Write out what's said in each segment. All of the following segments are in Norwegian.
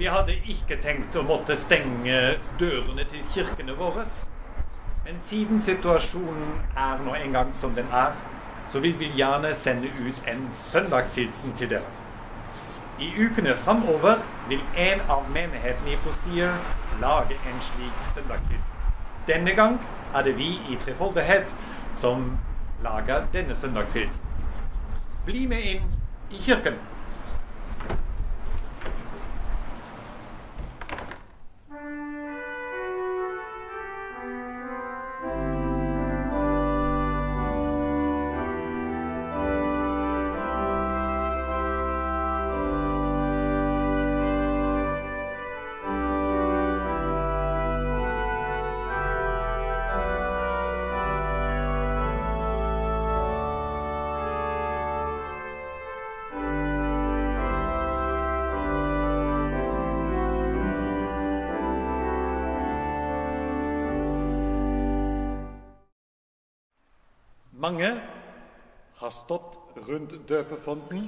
Vi hadde ikke tenkt å måtte stenge dørene til kirkene våre. Men siden situasjonen er nå engang som den er, så vil vi gjerne sende ut en søndagshilsen til dere. I ukene framover vil en av menighetene i postiet lage en slik søndagshilsen. Denne gang er det vi i Trefoldighet som lager denne søndagshilsen. Bli med inn i kirken. Mange har stått rundt døpefonten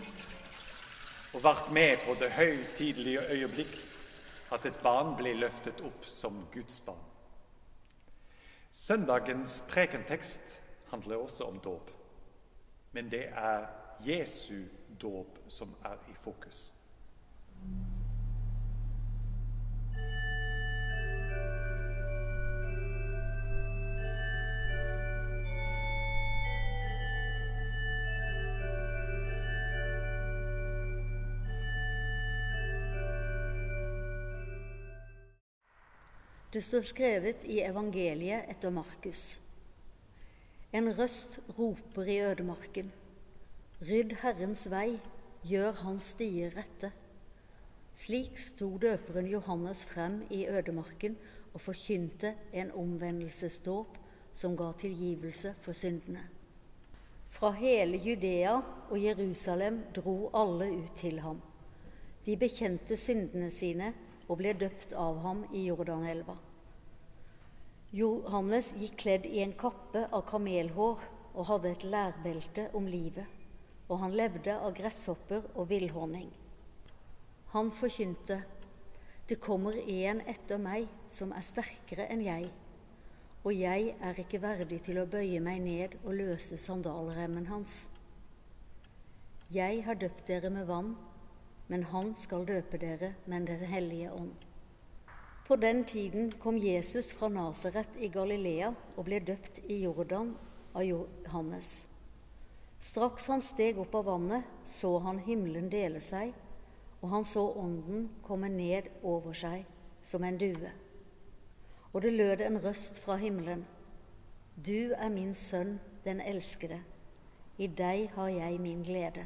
og vært med på det høytidelige øyeblikk at et barn ble løftet opp som Guds barn. Søndagens prekentekst handler også om dåp, men det er Jesu dåp som er i fokus. Det står skrevet i evangeliet etter Markus. En røst roper i ødemarken. Rydd Herrens vei, gjør hans stier rette. Slik sto døperen Johannes frem i ødemarken og forkynte en omvendelsesdåp som ga tilgivelse for syndene. Fra hele Judea og Jerusalem dro alle ut til ham. De bekjente syndene sine og ble døpt av ham i Jordanelva. Johannes gikk kledd i en kappe av kamelhår og hadde et lærbelte om livet, og han levde av gresshopper og villhonning. Han forkynte, det kommer en etter meg som er sterkere enn jeg, og jeg er ikke verdig til å bøye meg ned og løse sandalremmen hans. Jeg har døpt dere med vann, men han skal døpe dere med Den hellige ånd. På den tiden kom Jesus fra Nasaret i Galilea og ble døpt i Jordan av Johannes. Straks han steg opp av vannet, så han himmelen dele seg, og han så Ånden komme ned over seg som en due. Og det lød en røst fra himmelen. Du er min sønn, den elskede. I deg har jeg min glede.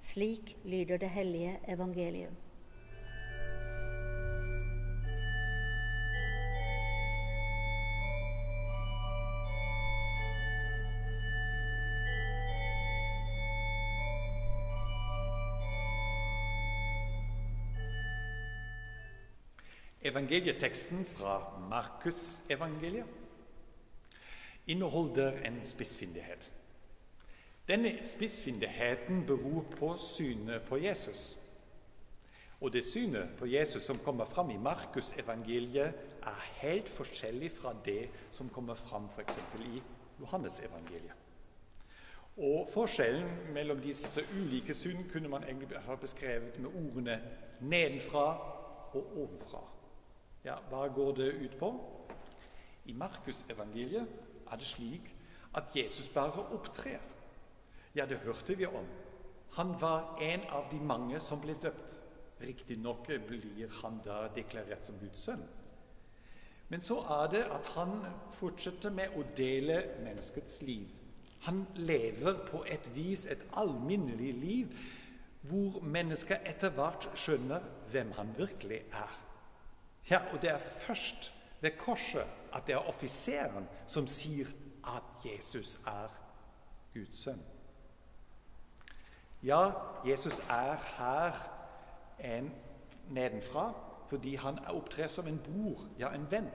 Slik lyder det hellige evangelium. Evangelieteksten fra Markus-evangeliet inneholder en spissfindighet. Denne spissfindigheten beror på synet på Jesus. Og det synet på Jesus som kommer fram i Markus-evangeliet, er helt forskjellig fra det som kommer fram f.eks. i Johannes-evangeliet. Og Forskjellen mellom disse ulike syn kunne man egentlig ha beskrevet med ordene 'nedenfra' og 'ovenfra'. Ja, Hva går det ut på? I Markus-evangeliet er det slik at Jesus bare opptrer. Ja, det hørte vi om. Han var en av de mange som ble døpt. Riktignok blir han da deklarert som Guds sønn. Men så er det at han fortsetter med å dele menneskets liv. Han lever på et vis et alminnelig liv hvor mennesker etter hvert skjønner hvem han virkelig er. Ja, og det er først ved korset at det er offiseren som sier at Jesus er Guds sønn. Ja, Jesus er her en nedenfra fordi han opptrer som en bror, ja, en venn.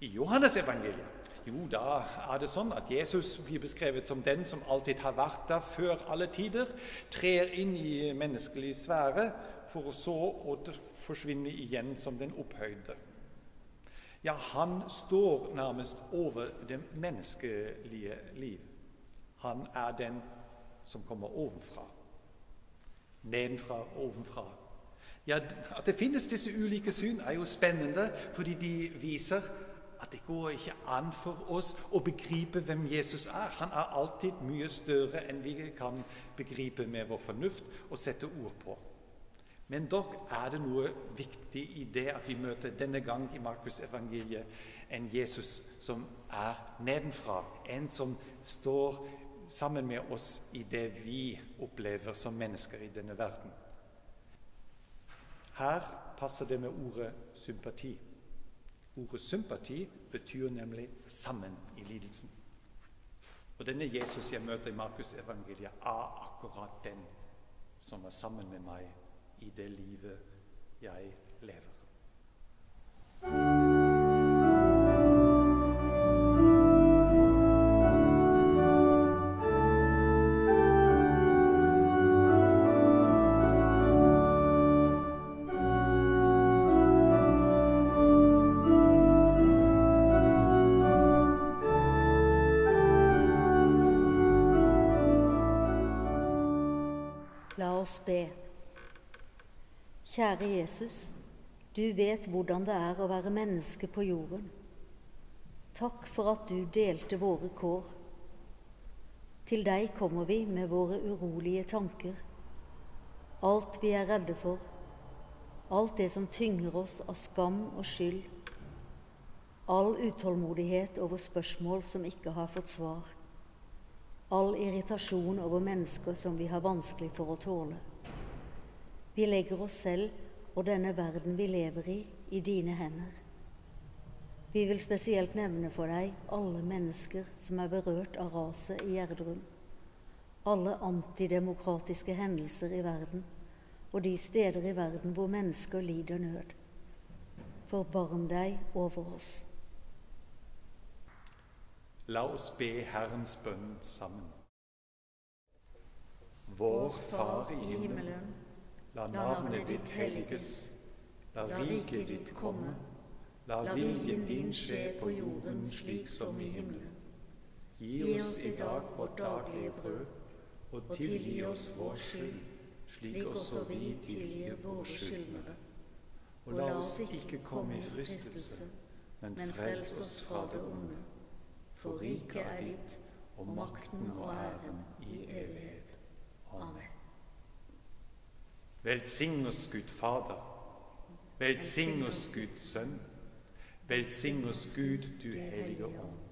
I Johannes evangeliet Jo, da er det sånn at Jesus blir beskrevet som den som alltid har vært der før alle tider, trer inn i menneskelig sfære for å så å forsvinne igjen som den opphøyde. Ja, han står nærmest over det menneskelige liv. Han er den som kommer ovenfra. Nedenfra, ovenfra. Ja, At det finnes disse ulike syn, er jo spennende, fordi de viser at det går ikke an for oss å begripe hvem Jesus er. Han er alltid mye større enn vi kan begripe med vår fornuft og sette ord på. Men dog er det noe viktig i det at vi møter denne gang i Markus evangeliet en Jesus som er nedenfra, en som står sammen med oss i det vi opplever som mennesker i denne verden. Her passer det med ordet sympati. Ordet sympati betyr nemlig 'sammen i lidelsen'. Og denne Jesus jeg møter i Markus evangeliet, er akkurat den som er sammen med meg i det livet jeg lever. La oss be. Kjære Jesus, du vet hvordan det er å være menneske på jorden. Takk for at du delte våre kår. Til deg kommer vi med våre urolige tanker, alt vi er redde for, alt det som tynger oss av skam og skyld, all utålmodighet over spørsmål som ikke har fått svar all irritasjon over mennesker som vi har vanskelig for å tåle. Vi legger oss selv og denne verden vi lever i, i dine hender. Vi vil spesielt nevne for deg alle mennesker som er berørt av raset i Gjerdrum, alle antidemokratiske hendelser i verden og de steder i verden hvor mennesker lider nød. Forbarm deg over oss. La oss be Herrens bønn sammen. Vår Far i himmelen. La navnet ditt helliges. La riket ditt komme. La viljen din skje på jorden slik som i himmelen. Gi oss i dag vårt daglige brød, og tilgi oss vår skyld, slik også vi tilgir våre skyldnere. Og la oss ikke komme i fristelse, men frels oss fra det onde. For riket er ditt, og makten og æren i evighet. Amen. Velsign oss Gud Fader. Velsign oss Guds Sønn. Velsign oss Gud, du Hellige Ånd.